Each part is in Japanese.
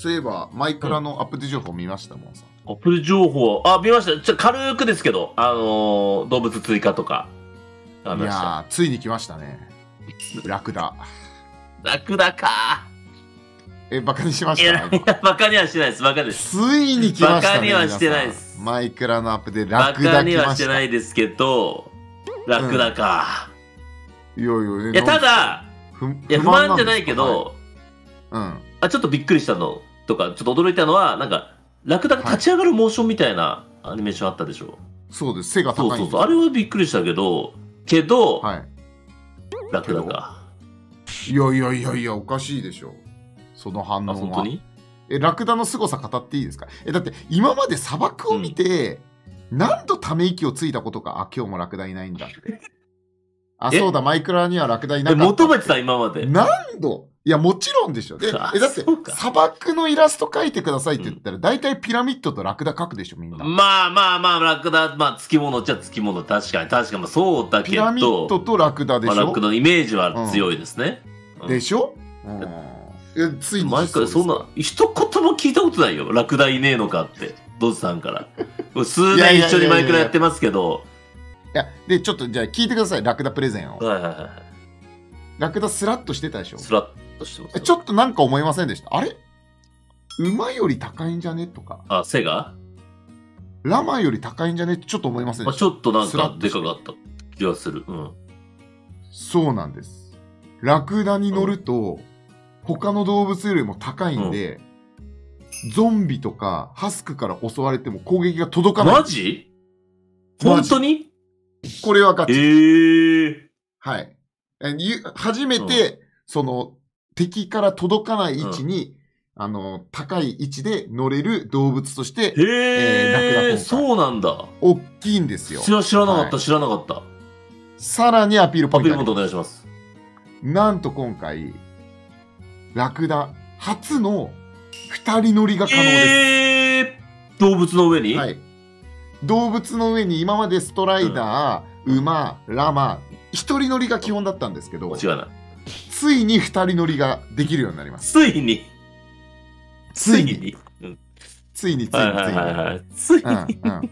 そういえば、マイクラのアップデート情報見ましたもんさ。アップル情報、あ、見ました。ちょ、軽くですけど、あのー動物追加とか。あいりました。やー、ついに来ましたね。ラクダ。ラクダか。え、バカにしました？いやバカにはしてないです。バカです。ついに来ましたね。バカにはしてないです皆さんマイクラのアップでバラクダカにはして。ないですけど、ラクダか。いやいや、いや、ただ、ふ、いや、不満じゃないけど、はいうん。あ、ちょっとびっくりしたのとか、ちょっと驚いたのは、なんか、ラクダが立ち上がるモーションみたいなアニメーションあったでしょ？そうです。背が高いそうそうそう。あれはびっくりしたけど、けど、はい。ラクダか。いやいやいやいや、おかしいでしょ。その反応あ、は。本当に？え、ラクダの凄さ語っていいですか？え、だって今まで砂漠を見て、何度ため息をついたことか、あ、今日もラクダいないんだって。あ、え？そうだ、マイクラにはラクダいなえ、かった。求めてた、今まで？何度？いや、もちろんでしょ。で、えあだって砂漠のイラスト描いてくださいって言ったら、大体ピラミッドとラクダ描くでしょ、みんな。まあまあまあ、ラクダ、まあ、つきものっちゃつきもの、確かに、確かに、まあそうだけピラミッドど、とラクダでまあ、しょ、ラクダのイメージは強いですね。うんでしょ、うん、えついに毎回そんな、一言も聞いたことないよ。ラクダいねえのかって。ドズさんから。数年一緒にマイクラやってますけど。いや、で、ちょっとじゃあ聞いてください、ラクダプレゼンを。はいはいはラクダスラッとしてたでしょ？い。スラッとしてますちょっとなんか思いませんでした？あれ？馬より高いんじゃね？とか、あ、背が、ラマより高いんじゃね？ちょっと思いませんまあ、でしたちょっとなんかでかかった気がする。うん。そうなんです。ラクダに乗ると、他の動物よりも高いんで、ゾンビとかハスクから襲われても攻撃が届かない。マジ？本当に？これはガええチ。ー。はい。初めて、その、敵から届かない位置に、あの、高い位置で乗れる動物として、へえ、ラクダ今回そうなんだ。大きいんですよ知。ら知らなかった、はい知らなかった。さらにアピールポインピールモードお願いします。なんと今回、ラクダ初の二人乗りが可能です。ええー、動物の上に、はい。動物の上に今までストライダー、馬、ラマ、一人乗りが基本だったんですけど、違うな。ついに二人乗りができるようになります。ついに。ついに。うんついについについに。はいはいはいはい。ついに。うんうん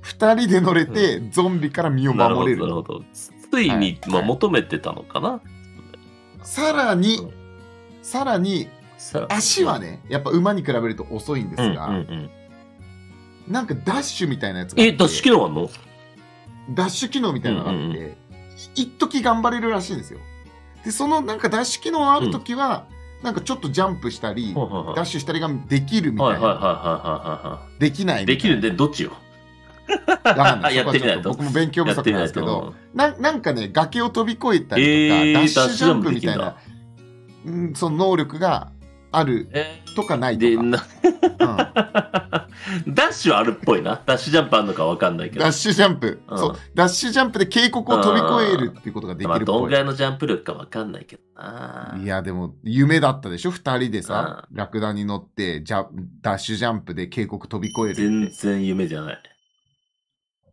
二人で乗れて、ゾンビから身を守れる。なるほど。ついに、はいまあ、求めてたのかな？さらにうん、さらに、さ足はね、やっぱ馬に比べると遅いんですが、うん。なんかダッシュみたいなやつがえ、ダッシュ機能あんの？ダッシュ機能みたいなのがあって、一時頑張れるらしいんですよ。で、そのなんかダッシュ機能ある時は、なんかちょっとジャンプしたり、はいはいはいダッシュしたりができるみたいな。できないできるんで、どっちよ？やってみないと。僕も勉強不足なんですけどと。、ななんかね、崖を飛び越えたりとか、えーダッシュジャンプみたいな、うん、その能力があるえとかないとで、か。な、う んダッシュあるっぽいな。ダッシュジャンプあんのかわかんないけど。ダッシュジャンプ、うんそう、ダッシュジャンプで渓谷を飛び越えるっていうことができまあ、るっぽい。どんぐらいのジャンプ力かわかんないけどな。いや、でも、夢だったでしょ？二人でさ、ラクダに乗って、じゃ、ダッシュジャンプで渓谷飛び越える全。然夢じゃない。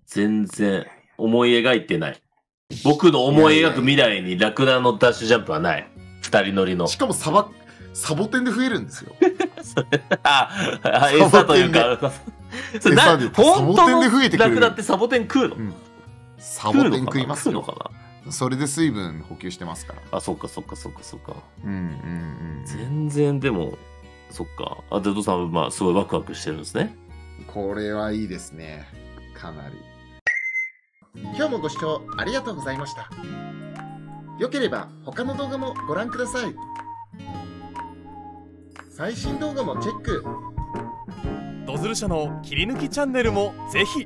全然思い描いてない。僕の思い描く未来にラクダのダッシュジャンプはない。二人乗りの。しかもサバ、サボテンで増えるんですよ。あ、あ餌というか。それな餌で本当サボテンで増えてくるラクダってサボテン食うの？うんサボテン食いますよ。食うのかな？それで水分補給してますから。あ、そっかそっかそっかそっか。うんうんうん。全然でも、そっか。あ、デドさんはまあすごいワクワクしてるんですね。これはいいですね。かなり。今日もご視聴ありがとうございました。よければ他の動画もご覧ください。最新動画もチェック。ドズル社の切り抜きチャンネルもぜひ